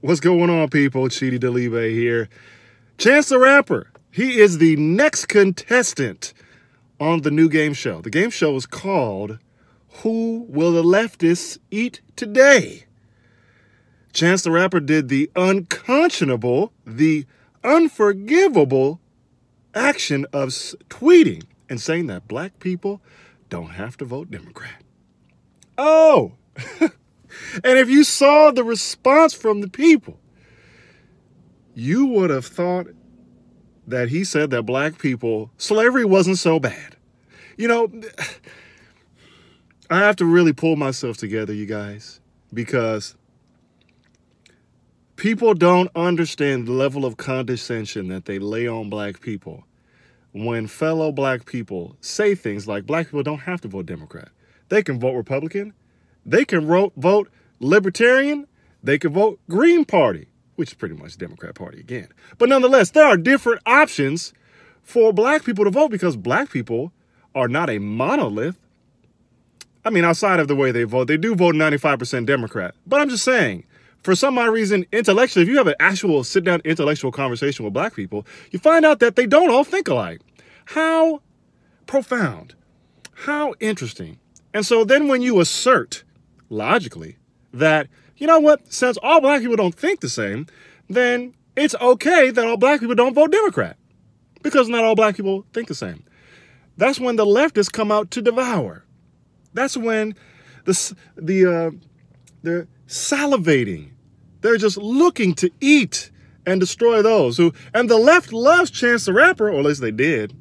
What's going on, people? Chidi Dillibe here. Chance the Rapper. He is the next contestant on the new game show. The game show is called Who Will the Leftists Eat Today? Chance the Rapper did the unconscionable, the unforgivable action of tweeting and saying that black people don't have to vote Democrat. Oh! and if you saw the response from the people, you would have thought that he said that black people, slavery wasn't so bad. You know, I have to really pull myself together, you guys, because people don't understand the level of condescension that they lay on black people when fellow black people say things like black people don't have to vote Democrat. They can vote Republican. They can vote Libertarian. They could vote Green Party, which is pretty much Democrat Party again. But nonetheless, there are different options for black people to vote because black people are not a monolith. I mean, outside of the way they vote, they do vote 95% Democrat. But I'm just saying, for some odd reason, intellectually, if you have an actual sit down intellectual conversation with black people, you find out that they don't all think alike. How profound, how interesting. And so then when you assert logically that, you know what, since all black people don't think the same, then it's okay that all black people don't vote Democrat because not all black people think the same. That's when the leftists come out to devour. That's when the, the, uh, they're salivating. They're just looking to eat and destroy those who, and the left loves Chance the Rapper, or at least they did,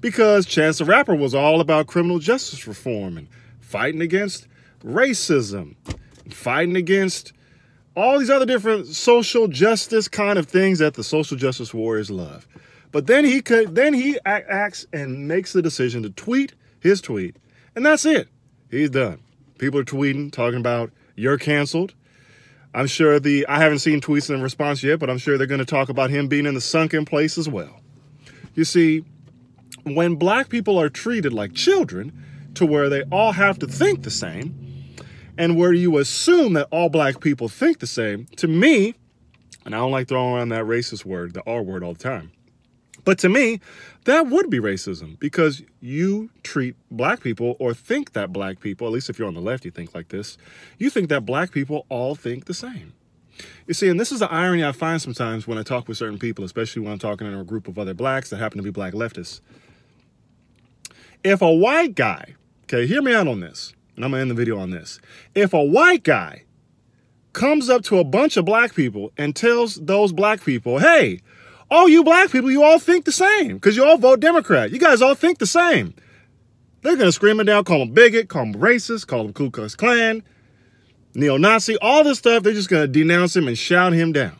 because Chance the Rapper was all about criminal justice reform and fighting against racism, fighting against all these other different social justice kind of things that the social justice warriors love. But then he could, then he acts and makes the decision to tweet his tweet, and that's it. He's done. People are tweeting, talking about you're canceled. I'm sure the I haven't seen tweets in response yet, but I'm sure they're going to talk about him being in the sunken place as well. You see, when black people are treated like children to where they all have to think the same, and where you assume that all black people think the same, to me, and I don't like throwing around that racist word, the R word all the time. But to me, that would be racism because you treat black people or think that black people, at least if you're on the left, you think like this, you think that black people all think the same. You see, and this is the irony I find sometimes when I talk with certain people, especially when I'm talking in a group of other blacks that happen to be black leftists. If a white guy, okay, hear me out on this, and I'm gonna end the video on this. If a white guy comes up to a bunch of black people and tells those black people, hey, all you black people, you all think the same because you all vote Democrat. You guys all think the same. They're to scream it down, call them bigot, call them racist, call them Ku Klux Klan, neo-Nazi, all this stuff. They're just to denounce him and shout him down.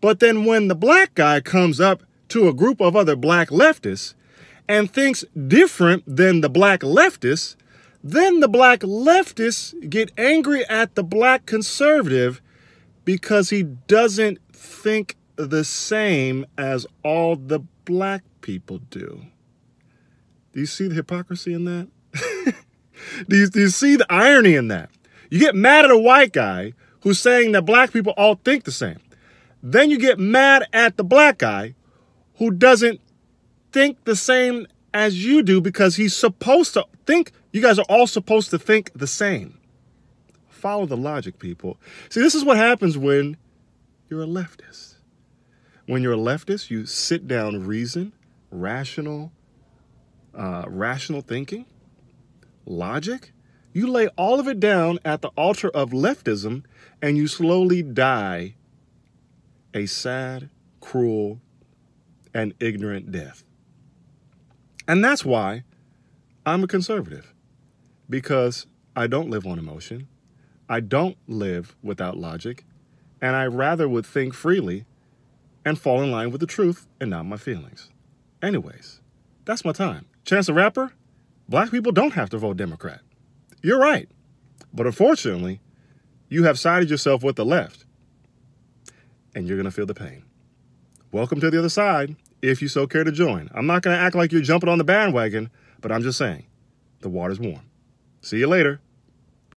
But then when the black guy comes up to a group of other black leftists and thinks different than the black leftists, then the black leftists get angry at the black conservative because he doesn't think the same as all the black people do. Do you see the hypocrisy in that? do, you, do you see the irony in that? You get mad at a white guy who's saying that black people all think the same. Then you get mad at the black guy who doesn't think the same as you do because he's supposed to think, you guys are all supposed to think the same. Follow the logic, people. See, this is what happens when you're a leftist. When you're a leftist, you sit down, reason, rational, uh, rational thinking, logic. You lay all of it down at the altar of leftism, and you slowly die a sad, cruel, and ignorant death. And that's why I'm a conservative, because I don't live on emotion. I don't live without logic, and I rather would think freely and fall in line with the truth and not my feelings. Anyways, that's my time. Chance the Rapper, black people don't have to vote Democrat. You're right. But unfortunately, you have sided yourself with the left, and you're going to feel the pain. Welcome to the other side, if you so care to join. I'm not going to act like you're jumping on the bandwagon, but I'm just saying, the water's warm. See you later.